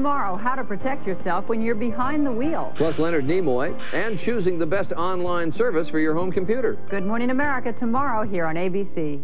tomorrow, how to protect yourself when you're behind the wheel. Plus Leonard Nimoy and choosing the best online service for your home computer. Good Morning America tomorrow here on ABC.